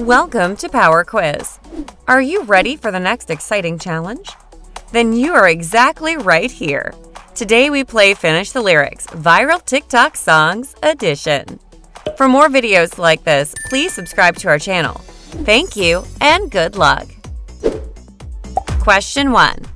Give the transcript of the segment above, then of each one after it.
Welcome to Power Quiz. Are you ready for the next exciting challenge? Then you are exactly right here. Today we play Finish the Lyrics Viral TikTok Songs Edition. For more videos like this, please subscribe to our channel. Thank you and good luck. Question 1.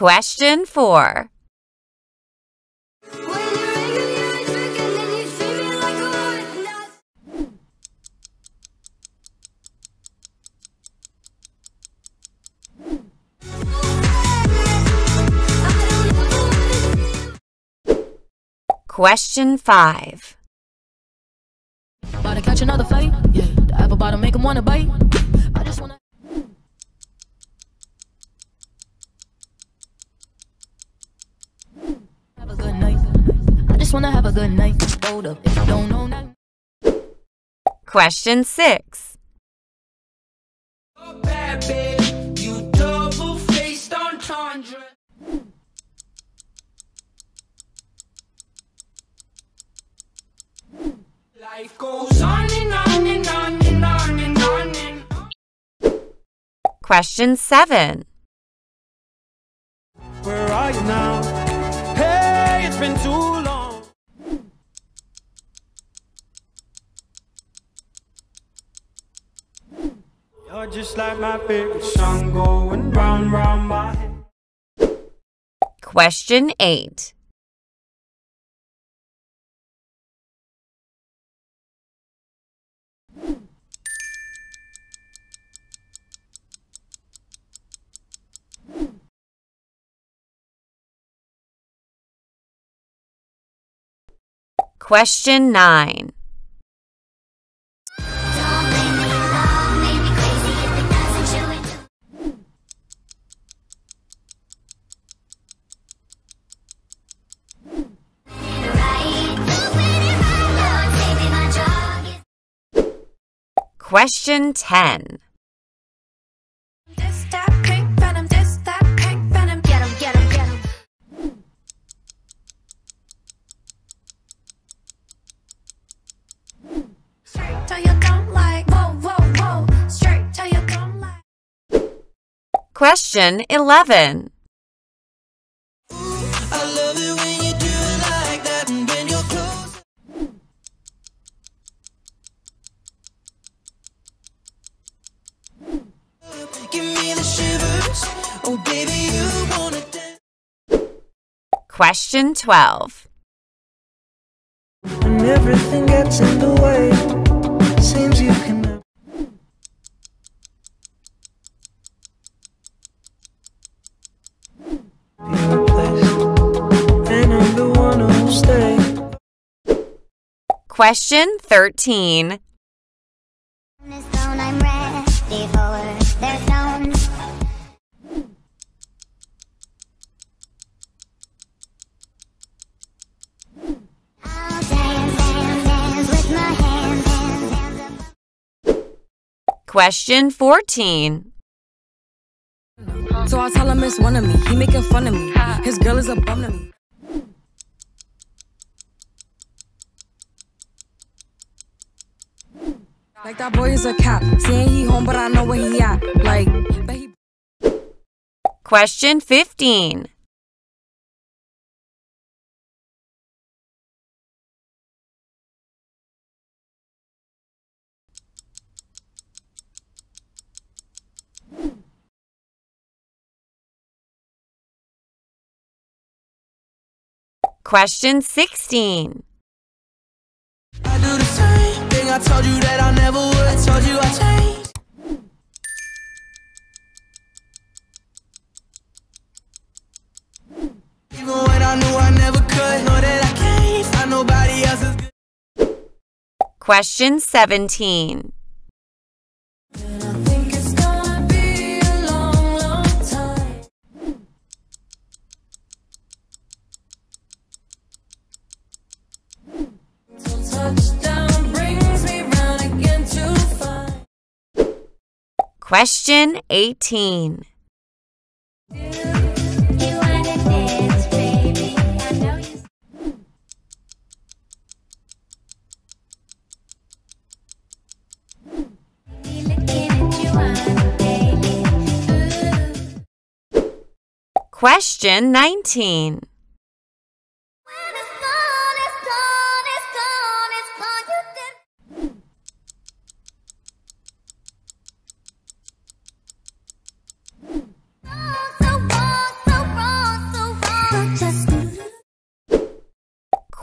wanna see Question 5. About to catch another fight. Yeah, the apple bottom make him wanna bite. I just wanna. Have a good night. I just wanna have a good night. Hold up, if you don't know nothing. Question 6. bad bitch. You double faced entendre. Life goes on and on and on and on and on and on. Question 7. Where are you now? It's been too long. You're just like my favorite song going round, round my head. Question 8. Drug is Question 10. Oh, wanna dance. Question 12. When everything gets in the way, hands up. Question 14. So I tell him it's one of me. He making fun of me. His girl is a bum to me. Like that boy is a cop. Saying he home, but I know where he at. Like, but he... Question 15. Question 16. I do the same thing I told you that I never would. I told you I changed. Even when I baby. Ooh. Question 19.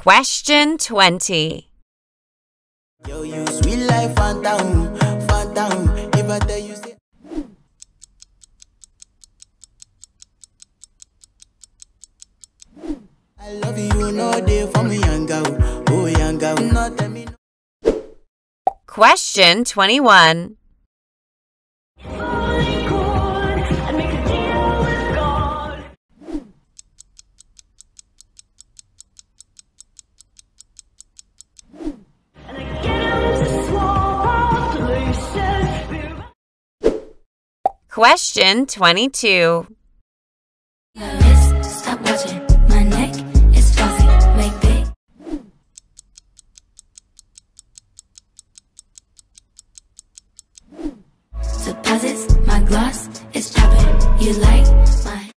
Question 20. Yo, you sweet life, Fanta, hmm, Fanta. Hmm. If I tell you, say. I love you, no day for me, young girl. Oh, young girl. No, tell me no. Question 21. Like my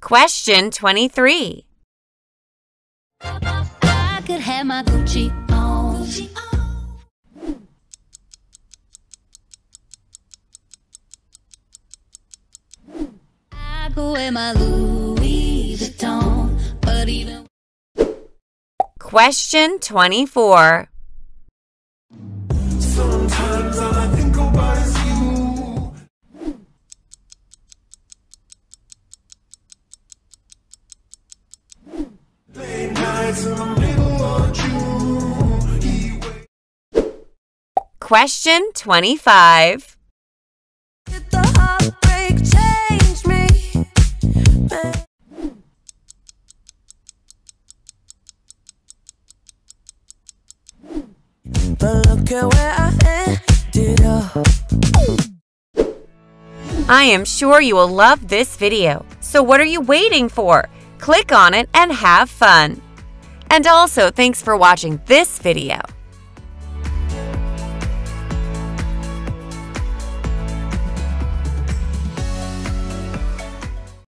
Question 23. could wear my Louis Vuitton, but even. Question 24. Question 25. Where I ended up. I am sure you will love this video. So what are you waiting for? Click on it and have fun. And also thanks for watching this video.